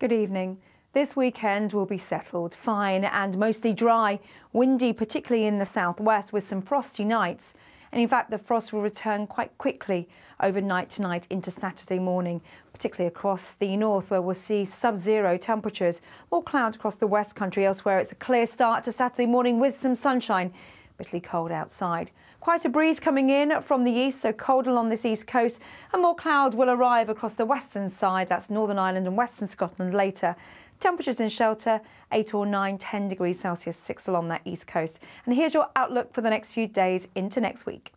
Good evening. This weekend will be settled, fine and mostly dry, windy, particularly in the southwest, with some frosty nights. And in fact, the frost will return quite quickly overnight tonight into Saturday morning, particularly across the north, where we'll see sub-zero temperatures. More clouds across the west country. Elsewhere, it's a clear start to Saturday morning with some sunshine bitterly cold outside. Quite a breeze coming in from the east, so cold along this east coast, and more cloud will arrive across the western side, that's Northern Ireland and Western Scotland later. Temperatures in shelter 8 or 9, 10 degrees Celsius, 6 along that east coast. And here's your outlook for the next few days into next week.